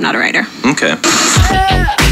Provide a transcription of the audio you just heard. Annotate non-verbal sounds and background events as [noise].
I'm not a writer. Okay. [laughs]